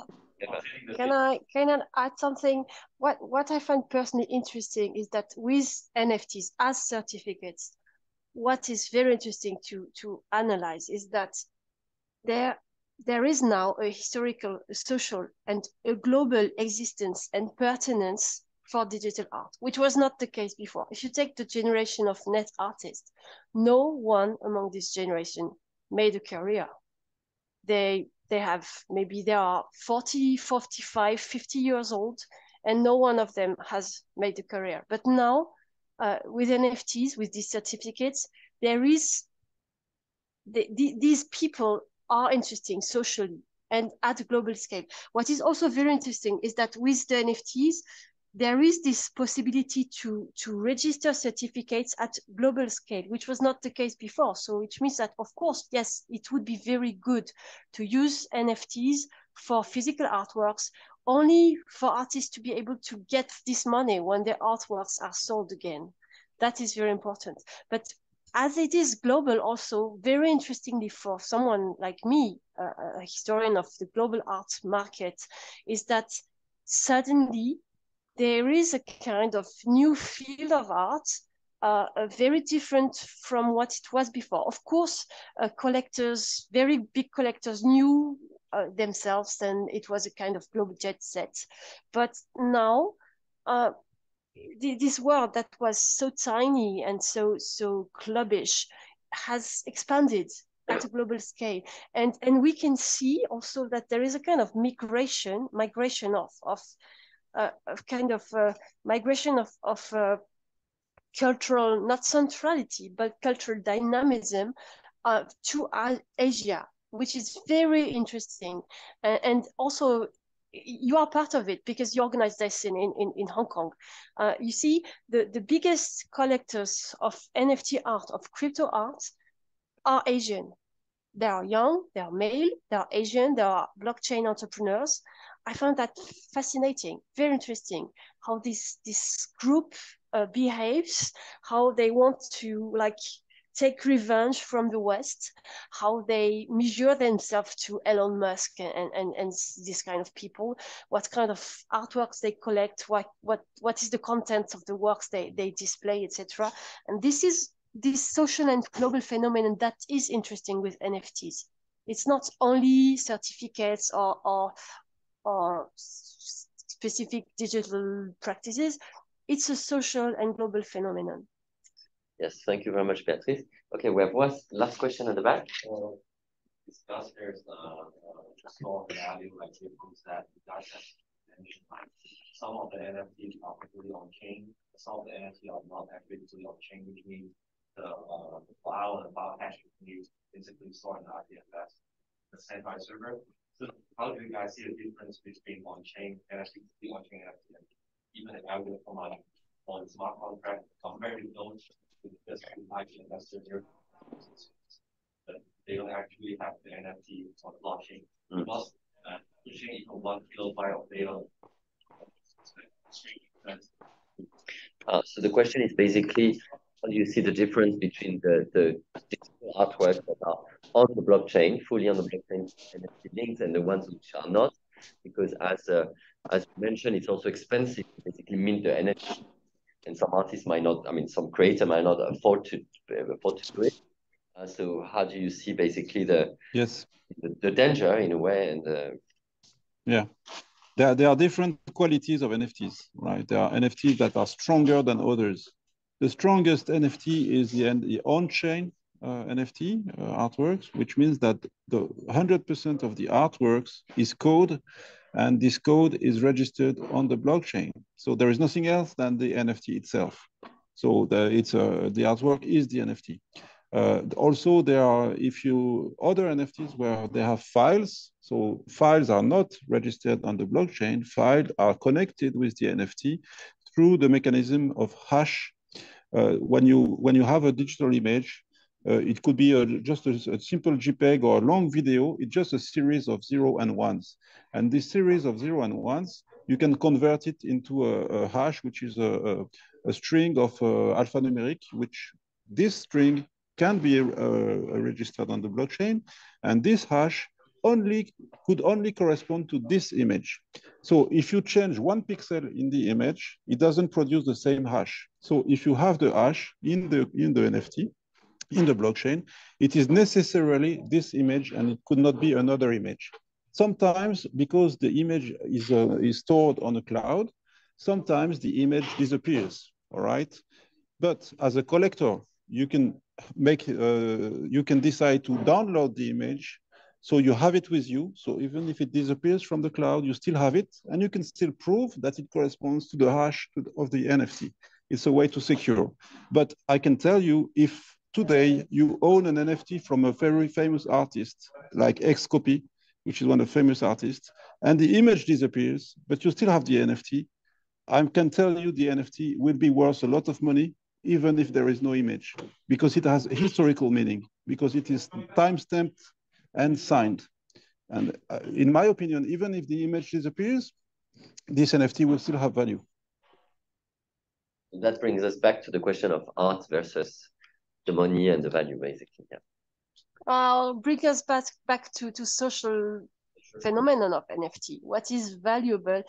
Can I can I add something? What what I find personally interesting is that with NFTs as certificates, what is very interesting to to analyze is that there there is now a historical, a social, and a global existence and pertinence for digital art, which was not the case before. If you take the generation of net artists, no one among this generation made a career. They they have maybe they are 40, 45, 50 years old, and no one of them has made a career. But now, uh, with NFTs, with these certificates, there is the, the, these people are interesting socially and at a global scale. What is also very interesting is that with the NFTs, there is this possibility to, to register certificates at global scale, which was not the case before. So which means that, of course, yes, it would be very good to use NFTs for physical artworks, only for artists to be able to get this money when their artworks are sold again. That is very important. But as it is global also, very interestingly for someone like me, a historian of the global art market, is that suddenly there is a kind of new field of art uh, uh, very different from what it was before. Of course, uh, collectors, very big collectors knew uh, themselves and it was a kind of global jet set. But now, uh, this world that was so tiny and so so clubbish has expanded at a global scale. And, and we can see also that there is a kind of migration, migration of, of, of kind of uh, migration of, of uh, cultural, not centrality, but cultural dynamism uh, to Asia, which is very interesting. And, and, also, you are part of it because you organize this in, in, in Hong Kong. Uh, you see, the, the biggest collectors of NFT art, of crypto art, are Asian. They are young, they are male, they are Asian, they are blockchain entrepreneurs. I found that fascinating, very interesting how this this group uh, behaves, how they want to like take revenge from the West, how they measure themselves to Elon Musk and, and, and this kind of people, what kind of artworks they collect, what what what is the content of the works they, they display, etc. And this is this social and global phenomenon that is interesting with NFTs. It's not only certificates or or, or specific digital practices, it's a social and global phenomenon. Yes, thank you very much, Beatrice. Okay, we have one last question at the back. Uh, discuss there's uh, uh, small value like vehicles that guys mentioned. Some of the NFTs are completely on chain, some of the NFTs are not actually on chain, which means the, uh, the file and the file hash can use basically store in the IPFS, the standby server. So how do you guys see the difference between on-chain NFT, the on-chain NFT, even if I would come on on smart contract compared to those with just like investor here, but they don't actually have the NFT on blockchain. Mm. Because uh, pushing even one kilobyte of data. Uh, so the question is basically how do you see the difference between the, the digital artworks that are on the blockchain, fully on the blockchain NFT links, and the ones which are not? Because as uh, as you mentioned, it's also expensive to basically mint the NFT, and some artists might not. I mean, some creator might not afford to afford to do it. Uh, so how do you see basically the yes the, the danger in a way and uh... yeah there, there are different qualities of nfts right there are nfts that are stronger than others the strongest NFT is the, the on-chain uh, NFT uh, artworks, which means that the 100% of the artworks is code, and this code is registered on the blockchain. So there is nothing else than the NFT itself. So the, it's a, uh, the artwork is the NFT. Uh, also, there are if you other NFTs where they have files. So files are not registered on the blockchain. Files are connected with the NFT through the mechanism of hash uh, when you when you have a digital image, uh, it could be a, just a, a, simple JPEG or a long video. It's just a series of zero and ones. And this series of zero and ones, you can convert it into a, a hash, which is a, a string of uh, alphanumeric, which this string can be uh, registered on the blockchain. And this hash only could only correspond to this image. So if you change one pixel in the image, it doesn't produce the same hash. So if you have the hash in the in the NFT, in the blockchain, it is necessarily this image and it could not be another image. Sometimes because the image is, uh, is stored on a cloud, sometimes the image disappears, all right? But as a collector, you can make, uh, you can decide to download the image so you have it with you. So even if it disappears from the cloud, you still have it, and you can still prove that it corresponds to the hash of the NFT. It's a way to secure. But I can tell you, if today you own an NFT from a very famous artist like Xcopy, which is one of the famous artists, and the image disappears, but you still have the NFT, I can tell you the NFT will be worth a lot of money, even if there is no image, because it has historical meaning, because it is time-stamped and signed. And uh, in my opinion, even if the image disappears, this NFT will still have value. That brings us back to the question of art versus the money and the value, basically. Yeah. I'll bring us back back to to social phenomenon of NFT. What is valuable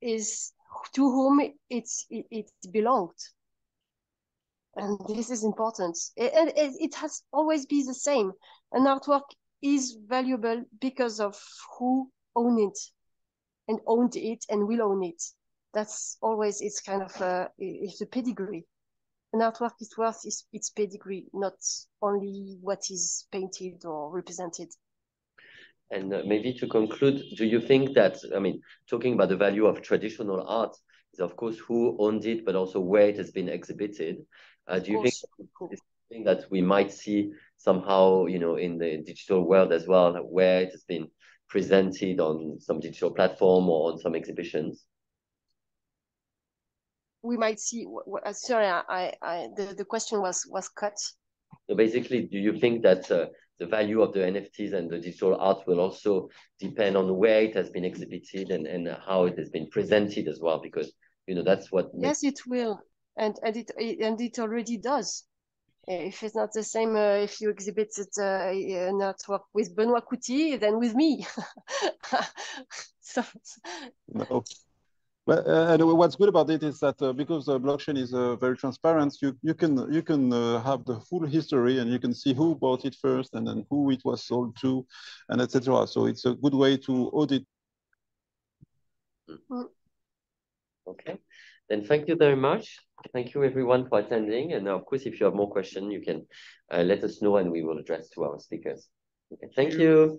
is to whom it's it, it belonged, and this is important. And it, it, it has always been the same. An artwork is valuable because of who own it and owned it and will own it. That's always it's kind of uh, a it's a pedigree. An artwork is worth is its pedigree, not only what is painted or represented. And uh, maybe to conclude, do you think that, I mean, talking about the value of traditional art is of course who owned it, but also where it has been exhibited. Uh, do you think it's something that we might see somehow, you know, in the digital world as well, where it has been presented on some digital platform or on some exhibitions? We might see. Uh, sorry, I, I, the, the question was was cut. So basically, do you think that uh, the value of the NFTs and the digital art will also depend on where it has been exhibited and, and how it has been presented as well? Because you know that's what. Yes, it will, and and it and it already does. If it's not the same, uh, if you exhibited uh, an artwork with Benoit Couty, then with me. [laughs] so, no. But uh, and what's good about it is that uh, because the blockchain is uh, very transparent, you you can you can uh, have the full history and you can see who bought it first and then who it was sold to, and etc. So it's a good way to audit. Mm. Okay, then thank you very much. Thank you everyone for attending. And of course, if you have more questions, you can uh, let us know and we will address to our speakers. Okay, thank you.